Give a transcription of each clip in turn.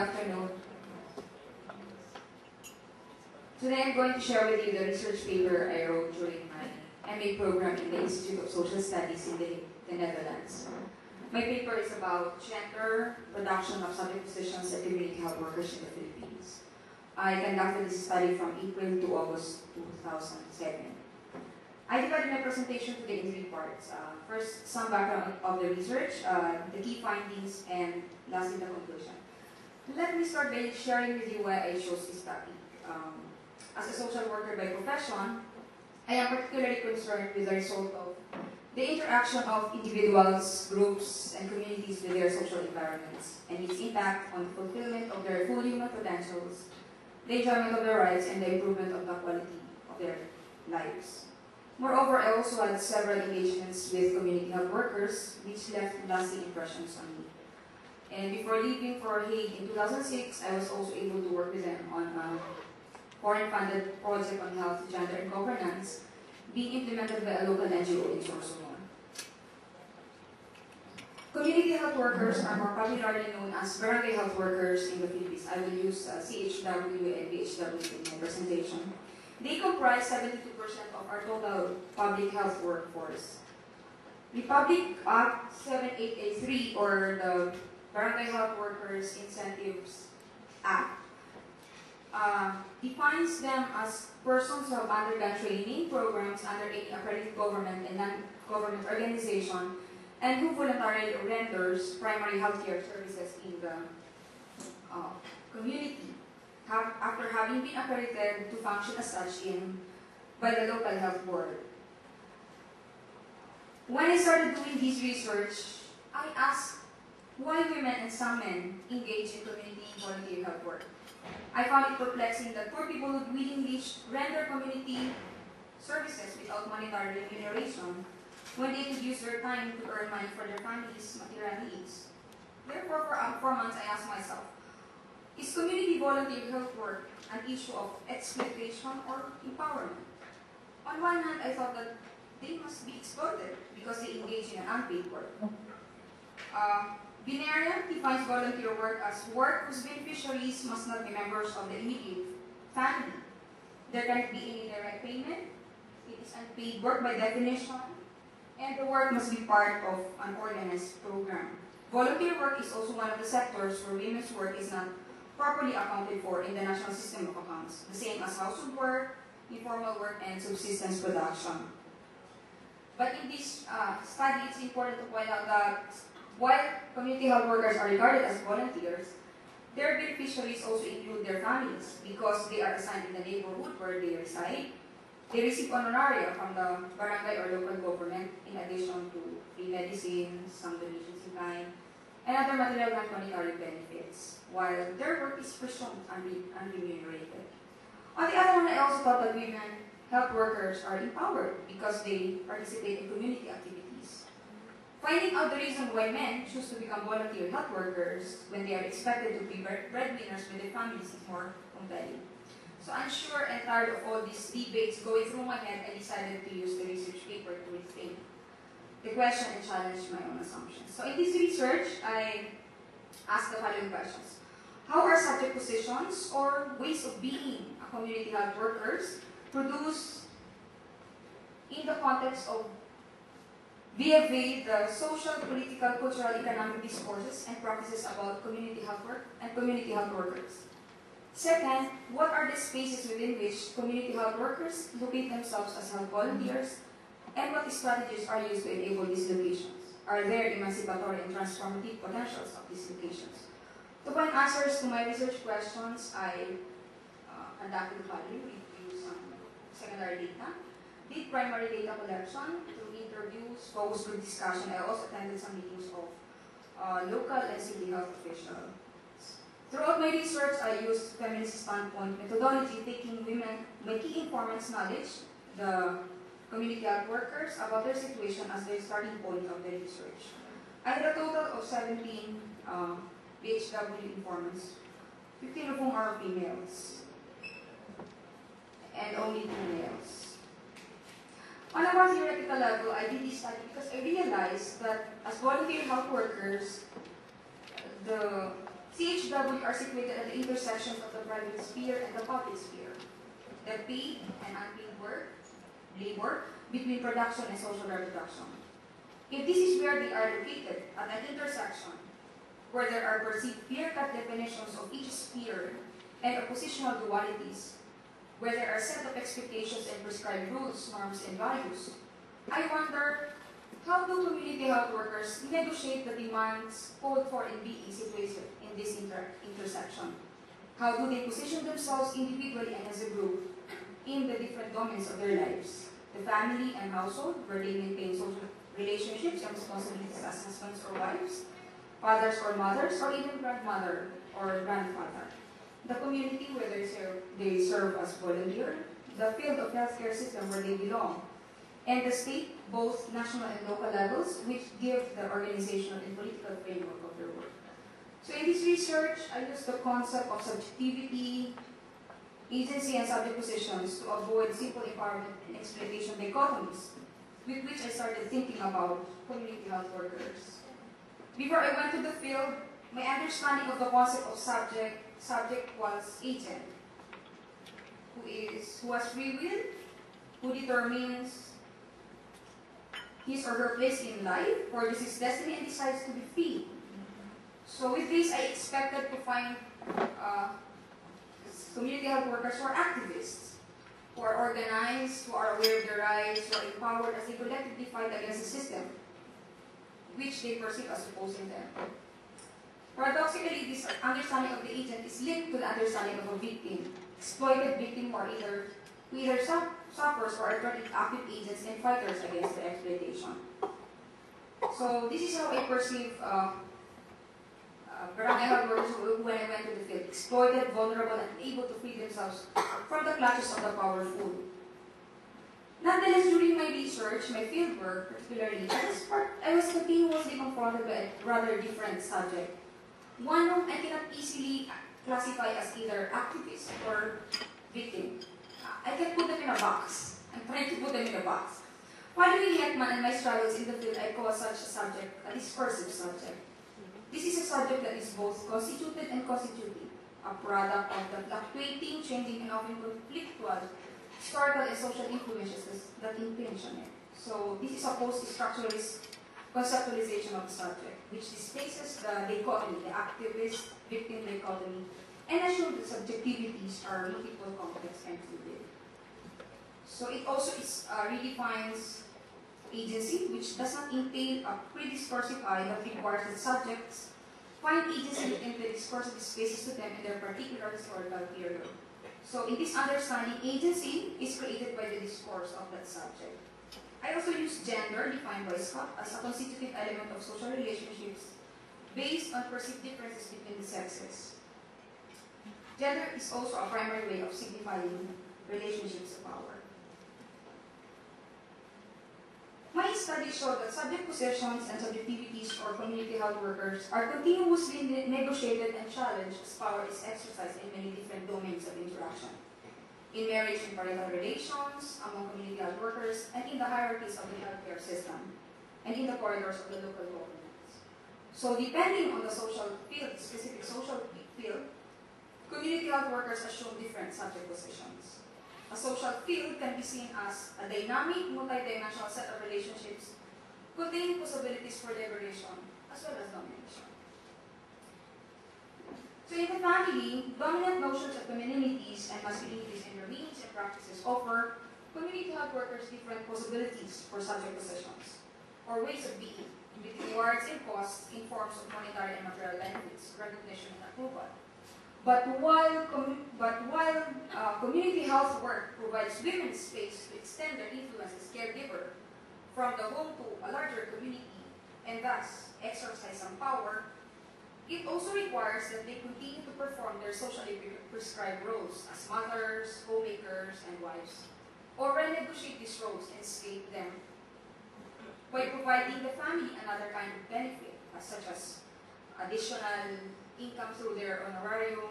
afternoon. Today I'm going to share with you the research paper I wrote during my MA program in the Institute of Social Studies in the, the Netherlands. My paper is about gender, production of subject positions and community health workers in the Philippines. I conducted this study from April to August 2007. I divided my presentation to the in three parts. Uh, first, some background of the research, uh, the key findings, and lastly, the conclusion. Let me start by sharing with you why I chose this topic. Um, as a social worker by profession, I am particularly concerned with the result of the interaction of individuals, groups, and communities with their social environments, and its impact on the fulfillment of their full human potentials, the enjoyment of their rights, and the improvement of the quality of their lives. Moreover, I also had several engagements with community health workers, which left lasting impressions on me. And before leaving for Hague in 2006, I was also able to work with them on a foreign-funded project on health, gender, and governance being implemented by a local NGO in Sorsogon. Community health workers are more popularly known as barangay health workers in the Philippines. I will use uh, CHW and BHW in my presentation. They comprise 72% of our total public health workforce. Republic Act 7883 or the Barangay Health Workers Incentives Act uh, defines them as persons who have undergone training programs under any accredited government and non-government organization and who voluntarily renders primary healthcare services in the uh, community have, after having been accredited to function as such in by the local health board. When I started doing this research, I asked why women and some men engage in community volunteer health work. I found it perplexing that poor people would willingly render community services without monetary remuneration when they could use their time to earn money for their families' material needs. Therefore, for um, four months, I asked myself, is community volunteer health work an issue of exploitation or empowerment? On one hand, I thought that they must be exploited because they engage in an unpaid work. Uh, Benería defines volunteer work as work whose beneficiaries must not be members of the immediate family. There can't be any direct payment. It is unpaid work by definition. And the work must be part of an organized program. Volunteer work is also one of the sectors where women's work is not properly accounted for in the national system of accounts, the same as household work, informal work, and subsistence production. But in this uh, study, it's important to point out that while community health workers are regarded as volunteers, their beneficiaries also include their families because they are assigned in the neighborhood where they reside. They receive honoraria from the barangay or local government in addition to free medicine, some donations in kind, and other material and monetary benefits, while their work is presumed unremunerated. On the other hand, I also thought that women health workers are empowered because they participate in community activities. Finding out the reason why men choose to become volunteer health workers when they are expected to be breadwinners with their families is more compelling. So unsure and tired of all these debates going through my head, I decided to use the research paper to reframe the question and challenge my own assumptions. So in this research, I asked the following questions. How are subject positions or ways of being a community health workers produced in the context of VFA, the social, political, cultural, economic discourses and practices about community health work and community health workers. Second, what are the spaces within which community health workers locate themselves as health volunteers and what strategies are used to enable these locations? Are there emancipatory and transformative potentials of these locations? To find answers to my research questions, I uh, conducted following. We used some secondary data, did primary data collection through interviews, focus group discussion. I also attended some meetings of uh, local and city health officials. Throughout my research, I used feminist standpoint methodology, taking women, key informants' knowledge, the community health workers, about their situation as their starting point of the research. I had a total of 17 uh, BHW informants, 15 of whom are females, and only two males. On a more theoretical level, I did this study because I realized that as volunteer health workers, the CHW are situated at the intersections of the private sphere and the public sphere. The paid and unpaid work, labor, between production and social reproduction. If this is where they are located, at an intersection, where there are perceived clear-cut definitions of each sphere and oppositional dualities, where there are set of expectations and prescribed rules, norms, and values, I wonder how do community health workers negotiate the demands called for in being situated in this inter intersection? How do they position themselves individually and as a group in the different domains of their lives? The family and household, where they maintain social relationships and responsibilities as husbands or wives, fathers or mothers, or even grandmother or grandfather. The community where they serve, they serve as volunteer, the field of healthcare system where they belong, and the state, both national and local levels, which give the organizational and political framework of their work. So in this research, I used the concept of subjectivity, agency, and subject positions to avoid simple empowerment and exploitation dichotomies, with which I started thinking about community health workers. Before I went to the field, my understanding of the concept of subject subject was agent, who is who has free will, who determines his or her place in life, or this is destiny and decides to be free. So with this, I expected to find uh, community health workers who are activists, who are organized, who are aware of their rights, who are empowered as they collectively fight against the system, which they perceive as opposing them. Paradoxically, this understanding of the agent is linked to the understanding of a victim, exploited victim or either either suffers or are turned active agents and fighters against the exploitation. So this is how I perceive uh, uh, workers when I went to the field, exploited, vulnerable, and unable to free themselves from the clutches of the powerful. Nonetheless, during my research, my fieldwork particularly, I was, part, I was continuously confronted by a rather different subject. One whom I cannot easily classify as either activist or victim. Uh, I can put them in a box. I'm trying to put them in a box. Following Hekman and my struggles in the field, I call such a subject a discursive subject. This is a subject that is both constituted and constituting, a product of the fluctuating, changing, and often conflictual historical and social influences that impinge on it. So this is a post-structuralist conceptualization of the subject, which displaces the dichotomy, the activist-victim dichotomy, and assumes that subjectivities are multiple, complex, and fluid. So it also is, uh, redefines agency, which does not entail a prediscursive I but requires that subjects find agency within the discursive spaces to them in their particular historical period. So in this understanding, agency is created by the discourse of that subject. I also use gender, defined by Scott, as a constitutive element of social relationships based on perceived differences between the sexes. Gender is also a primary way of signifying relationships of power. My studies show that subject positions and subjectivities for community health workers are continuously negotiated and challenged as power is exercised in many different domains of interaction. In marriage and parental relations, among community health workers, and in the hierarchies of the healthcare system, and in the corridors of the local governments. So depending on the social field, specific social field, community health workers assume different subject positions. A social field can be seen as a dynamic, multidimensional set of relationships containing possibilities for liberation as well as domination. So in the family, dominant notions of femininities and masculinities in their meanings and practices offer community health workers different possibilities for subject positions or ways of being, between rewards and costs in forms of monetary and material benefits, recognition, and approval. But while, but while uh, community health work provides women space to extend their influence as caregiver from the home to a larger community and thus exercise some power, it also requires that they continue to perform their socially prescribed roles as mothers, homemakers, and wives, or renegotiate these roles and escape them by providing the family another kind of benefit, such as additional income through their honorarium,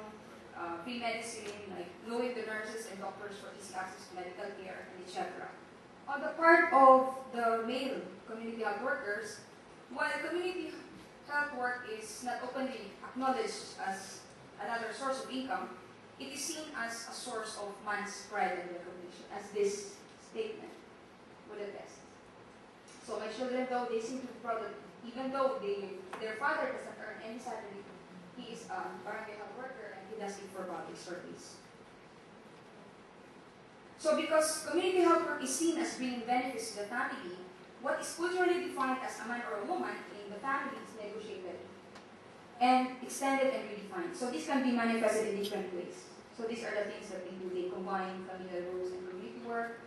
uh, free medicine, like knowing the nurses and doctors for easy access to medical care, and etc. On the part of the male community health workers, while community health work is not openly acknowledged as another source of income, it is seen as a source of man's pride and recognition, as this statement would attest. So my children, though they seem to be proud of, even though they, their father doesn't earn any salary, he is a barangay health worker and he does it for public service. So because community health work is seen as bringing benefits to the family, what is culturally defined as a man or a woman in the family is negotiated and extended and redefined. So this can be manifested in different ways. So these are the things that they do. They combine familial roles and community work.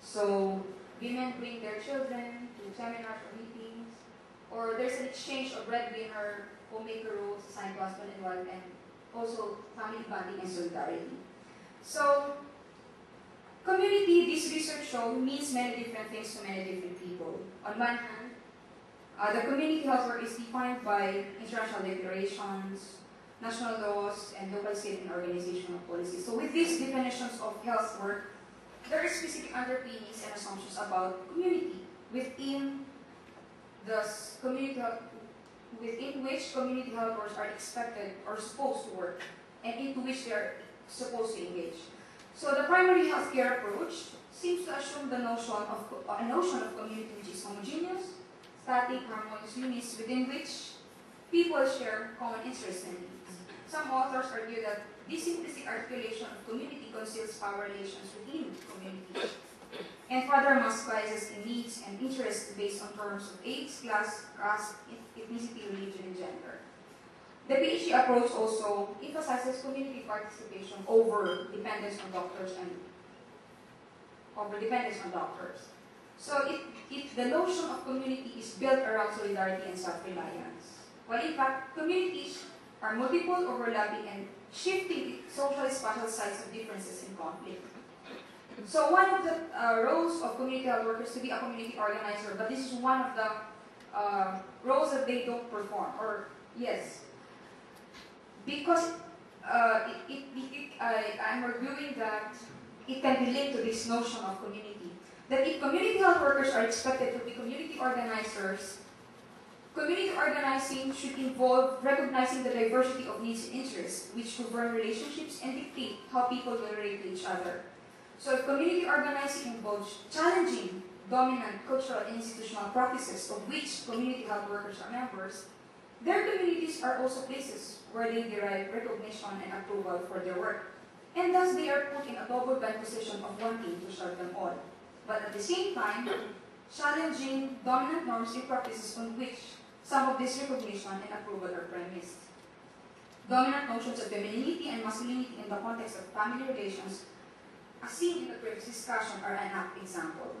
So women bring their children to seminars or meetings, or there's an exchange of breadwinner, homemaker roles assigned to husband and wife, and also family bonding and solidarity. So Community, this research shows, means many different things to many different people. On one hand, uh, the community health work is defined by international declarations, national laws, and local, state, and organizational policies. So with these definitions of health work, there are specific underpinnings and assumptions about community within the community within which community health workers are expected or supposed to work and into which they are supposed to engage. So the primary healthcare approach seems to assume the notion of a notion of community which is homogeneous, static, harmonious units within which people share common interests and needs. Some authors argue that this simplistic articulation of community conceals power relations within communities and further masculizes in needs and interests based on terms of age, class, caste, ethnicity, religion, and gender. The PHC approach also emphasizes community participation over dependence on doctors and over dependence on doctors. So if, it, the notion of community is built around solidarity and self-reliance. While in fact, communities are multiple, overlapping, and shifting social spatial sites of differences in conflict. So one of the uh, roles of community health workers to be a community organizer, but this is one of the uh, roles that they don't perform, or yes, because uh, it, it, it, I, I'm arguing that it can be linked to this notion of community. That if community health workers are expected to be community organizers, community organizing should involve recognizing the diversity of needs and interests, which govern relationships and dictate how people relate to each other. So if community organizing involves challenging dominant cultural and institutional practices of which community health workers are members, their communities are also places where they derive recognition and approval for their work, and thus they are put in a double-band position of wanting to serve them all. But at the same time, challenging dominant norms and practices on which some of this recognition and approval are premised. Dominant notions of femininity and masculinity in the context of family relations, as seen in the previous discussion, are an apt example.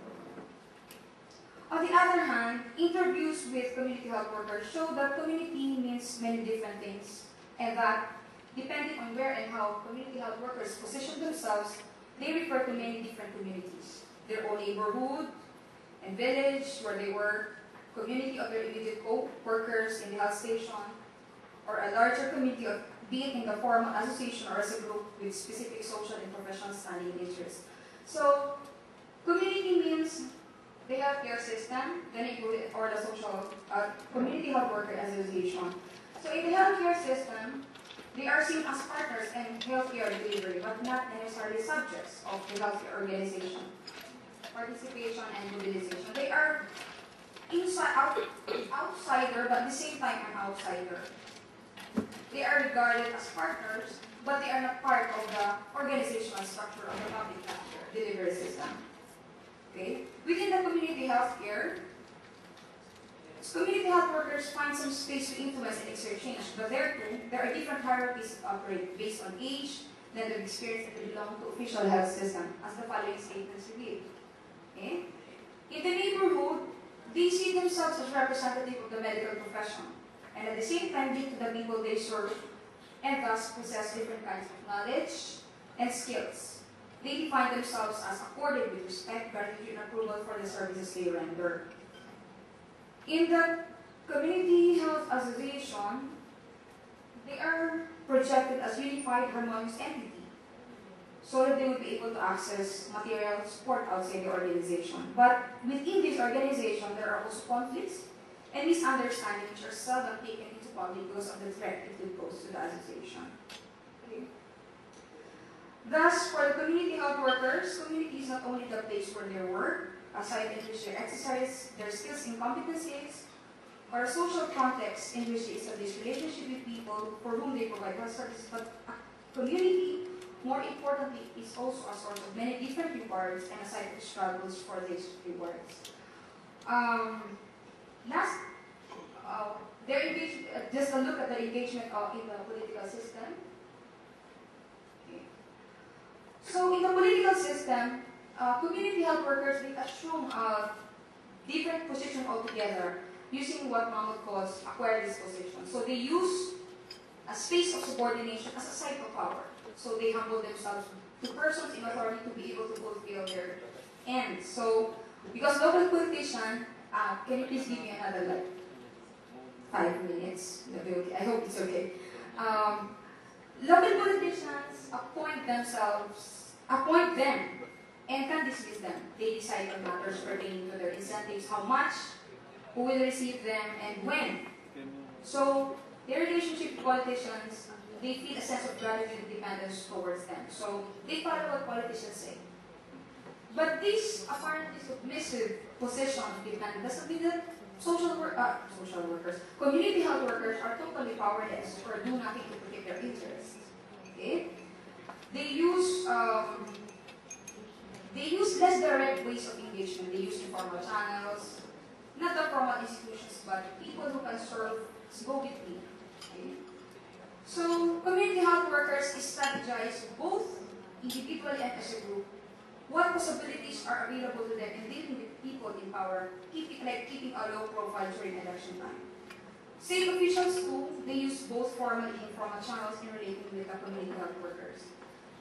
On the other hand, interviews with community health workers show that community means many different things and that depending on where and how community health workers position themselves, they refer to many different communities. Their own neighborhood and village where they work, community of their immediate co-workers in the health station, or a larger community of be it in the formal association or as a group with specific social and professional standing interests. So, community means the healthcare system, the neighborhood, or the social uh, community health worker association. So in the healthcare system, they are seen as partners in healthcare delivery, but not necessarily subjects of the healthcare organization. Participation and mobilization. They are inside, out, outsider, but at the same time an outsider. They are regarded as partners, but they are not part of the organizational structure of the public healthcare delivery system. Okay? Within the community healthcare, community health workers find some space to influence and exert change, but there too, there are different hierarchies that operate based on age, length of experience, and belong to official health system, as the following statements reveal. Okay? In the neighborhood, they see themselves as representative of the medical profession, and at the same time linked to the people they serve, and thus possess different kinds of knowledge and skills. They define themselves as accorded with respect, gratitude, and approval for the services they render. In the Community Health Association, they are projected as unified harmonious entity so that they would be able to access material support outside the organization. But within this organization, there are also conflicts and misunderstandings which are seldom taken into public because of the threat it would pose to the association. Thus, for the community health workers, community is not only the place for their work, a site in which they exercise their skills and competencies, or a social context in which they establish relationship with people for whom they provide health services, but a community, more importantly, is also a source of many different rewards and a site of struggles for these rewards. Um, last, uh, their engage, uh, just a look at the engagement of, in the political system. Okay. So in the political system, uh, community health workers they assume a different position altogether using what Mahmood calls acquired disposition. So they use a space of subordination as a site of power. So they humble themselves to persons in authority to be able to fulfill their ends. So because local politician, uh, can you please give me another like five minutes? I hope it's okay. Um, local politicians appoint themselves, appoint them, and can dismiss them. They decide on matters pertaining to their incentives, how much, who will receive them, and when. So their relationship with politicians, they feel a sense of gratitude and dependence towards them. So they follow what politicians say. But this apparently submissive position of dependence doesn't mean that social, work, uh, social workers, community health workers are totally powerless or do nothing to protect their interests. Okay? They use um, they use less direct ways of engagement. They use informal channels, not the formal institutions, but people who can serve go between. Okay? So community health workers strategize both individually and as a group what possibilities are available to them in dealing with people in power, keeping, like keeping a low profile during election time. State officials too, they use both formal and informal channels in relating with the community health workers.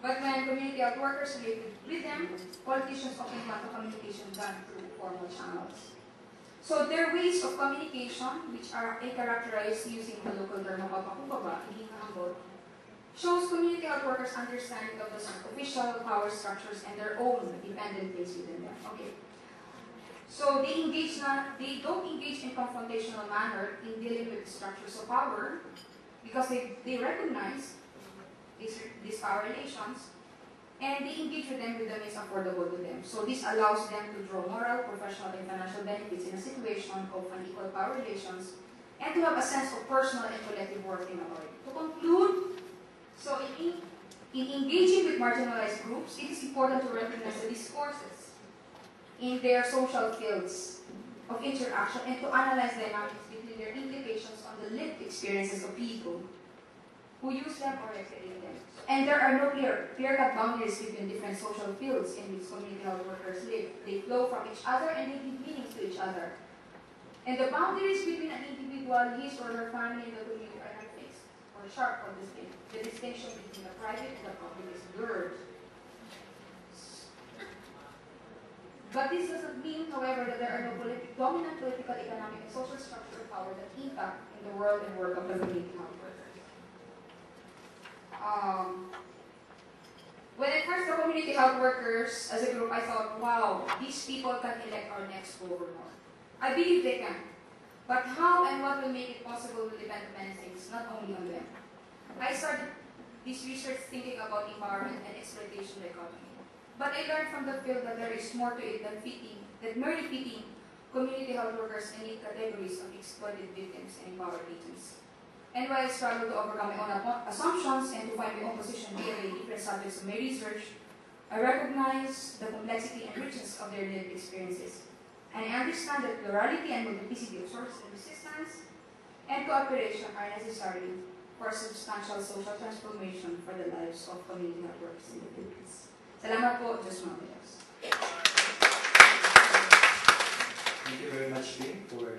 But when community health workers relate with them, politicians often want the communication done through formal channels. So their ways of communication, which are characterized using the local term of shows community health workers' understanding of the official power structures and their own dependent place within them. Okay. So they engage not, they don't engage in confrontational manner in dealing with structures of power because they, they recognize these, these power relations and they engage with them with the means affordable to them. So this allows them to draw moral, professional, and financial benefits in a situation of unequal power relations and to have a sense of personal and collective worth in authority. To conclude, so in, in engaging with marginalized groups, it is important to recognize the discourses in their social fields of interaction and to analyze dynamics between their implications on the lived experiences of people who use them or recreate them. And there are no clear, clear-cut boundaries between different social fields in which community health workers live. They flow from each other and they give meanings to each other. And the boundaries between an individual, his or her family, and the community are not fixed or sharp or distinct the distinction between the private and the public is blurred. But this doesn't mean, however, that there are no politi dominant political, economic, and social structure of power that impact in the world and work of the community workers. Um, when I first the community health workers as a group, I thought, wow, these people can elect our next governor. I believe they can. But how and what will make it possible will depend on many things, not only on them. I started this research thinking about environment and exploitation economy. But I learned from the field that there is more to it than fitting, than merely fitting community health workers in eight categories of exploited victims and empowered agents and while I struggle to overcome my own assumptions and to find my own position in the different subjects of my research, I recognize the complexity and richness of their lived experiences, and I understand that plurality and multiplicity of sources and resistance and cooperation are necessary for substantial social transformation for the lives of community networks in the Philippines. Salamat po, Diyos mga Thank you very much, Lynn, for